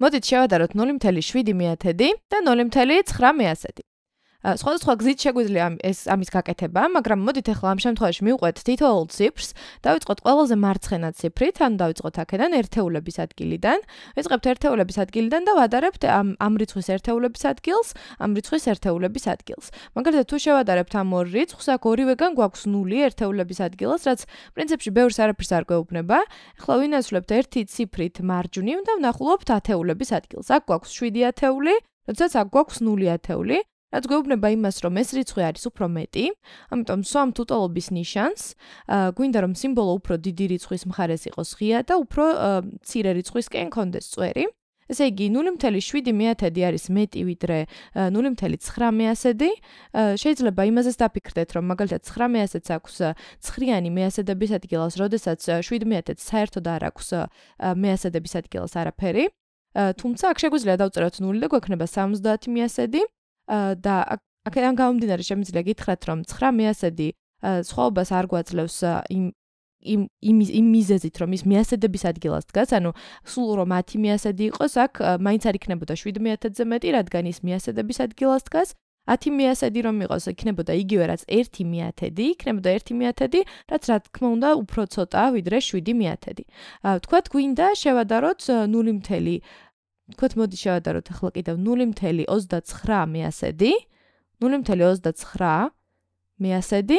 მოდით შევადაროთ 0.7 მიათედი და 0.9 მიასეთი. სხვადასხვა გზით შეგვიძლია ეს ამის გაკეთება, მაგრამ მოდით ახლა ამ შემთხვევაში მივყვეთ თითოეულ ციფრს, დავიწყოთ ყველაზე მარცხენა ციფრით, ანუ დავიწყოთ აქედან ერთეულების ადგილიდან. ვიწყებთ ერთეულების ადგილიდან და ვადარებთ ამ ამ რიცხვის ერთეულების ადგილს, ამ რიცხვის ერთეულების ადგილს. მაგალითად, თუ შევადარებთ ამ ორ რიცხვს, აქ ორივეგან გვაქვს 0 ერთეულების ადგილას, რაც პრინციპში ბევრს არაფერს არ გვეუბნება. ახლა ვინასვლებთ ერთი ციფრით მარჯვნივ და ვნახულობთ ათეულების ადგილს. აქ გვაქვს 7 ათეული, როდესაც აქ გვაქვს 0 ათეული. რაც გვეუბნება იმას, რომ ეს რიცხვი არის უფრო მეტი, ამიტომ სვამთ უტოლობის ნიშანს, გვინდა რომ სიმბოლო უფრო დიდი რიცხვის მხარეს იყოს ღია და უფრო მცირე რიცხვისკენ კონდეს წვერი. ესე იგი 0.7 მეათედი არის მეტი ვიდრე 0.9 მეასედი. შეიძლება იმაზეც დაფიქრდეთ, რომ მაგალითად 9 მეასედს აქვს ცხრიანი მეასედების ადგილას, როდესაც 7 მეათედს საერთოდ არ აქვს მეასედების ადგილას არაფერი. თუმცა აქ შეგვიძლია დავწეროთ 0 და გვექნება 70 მეასედი. და აქედან გამომდინარე შემიძლია გითხრათ რომ 9 მეასედი სხვაობას არ გვაძლევს იმ იმ იმ მიზეზით რომ ის მეასედების ადგილას დგას, ანუ სულ რომ 10 მეასედი იყოს, აქ მაინც არ იქნებოდა 70000-ზე მეტი, რადგან ის მეასედების ადგილას დგას. 10 მეასედი რომ იყოს, იქნებოდა იგივე რაც 1 მეათედი, იქნებოდა 1 მეათედი, რაც რა თქმა უნდა უფრო ცოტაა ვიდრე 7 მეათედი. თქვათ გვინდა შევადაროთ 0. თქვათ მოდი შევადაროთ ახლა კიდევ 0.29 მეასედი 0.29 მეასედი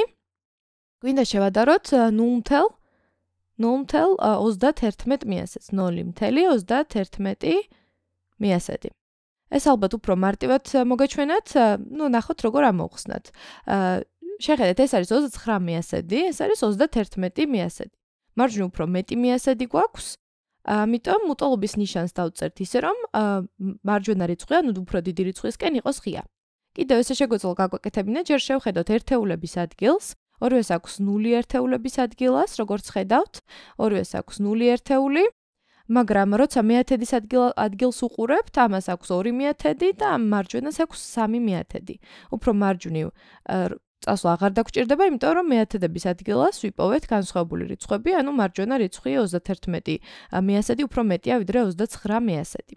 გვინდა შევადაროთ 0.0.31 მეასედს 0.31 მეასედი ეს ალბათ უფრო მარტივად მოგეჩვენათ ну ნახოთ როგორ ამოვხსნათ. შეხედეთ ეს არის 29 მეასედი ეს არის 31 მეასედი მარჯვნივ უფრო მეტი მეასედი გვაქვს ამიტომ მუტოლობის ნიშანს დავწერთ ისე რომ მარჯვენა რიცხვი ანუ უფრო დიდი რიცხვისკენ იყოს ღია. კიდევ ესე შეგვეძლო გაგვეკეთებინა ჯერ შევხედოთ ერთეულების ადგილს. ორივეს აქვს 0 ერთეულების ადგილას, როგორც ხედავთ, ორივეს აქვს 0 ერთეული. მაგრამ როცა მეათედის ადგილ ადგილს უყურებთ, ამას აქვს 2 მეათედი და ამ მარჯვენას აქვს 3 მეათედი. უფრო მარჯვნივ წასვლა აღარ დაგჭირდება, იმიტომ რომ მეათედების ადგილას ვიპოვეთ განსხვავებული რიცხვები, ანუ მარჯვენა რიცხვი 31 მეასედი უფრო მეტია ვიდრე 29 მეასედი.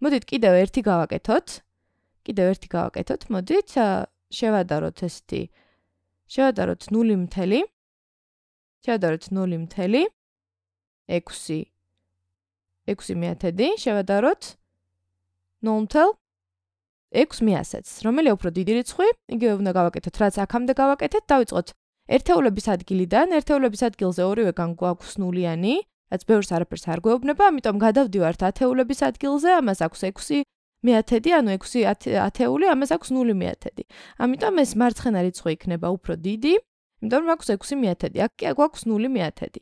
მოდით კიდევ ერთი გავაკეთოთ. კიდევ ერთი გავაკეთოთ. მოდით შევადაროთ ესეთი. შევადაროთ 0 შევადაროთ 0 6 6 მეათედი, შევადაროთ 0 6 მიასეთს, რომელია უფრო დიდი რიცხვი, იგივე უნდა გავაკეთოთ, რაც აქამდე გავაკეთეთ, დავიწყოთ. ერთეულების ადგილიდან, ერთეულების ადგილზე ორივეგან გვაქვს ნულიანი, რაც ბევრს არაფერს არ გვეუბნება, ამიტომ გადავდივართ ათეულების ადგილზე, ამას აქვს 6 მეათედი, ანუ 6 ათეული, ამას აქვს 0 მეათედი. ამიტომ ეს მარცხენა რიცხვი იქნება უფრო დიდი, იმიტომ რომ აქვს 6 მეათედი, აქ კი გვაქვს 0 მეათედი.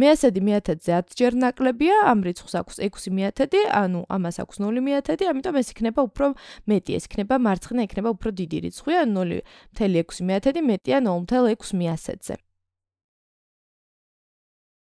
მეასედი მეათედზე 10 ჯერ ნაკლებია, ამ რიცხვს აქვს 6 მეათედი, ანუ ამას აქვს 0 მეათედი, ამიტომ ეს იქნება უფრო მეტი, ეს იქნება მარცხენა, იქნება უფრო დიდი რიცხვი, ანუ 0.6 მეათედი მეტია 0.6 მეასედზე.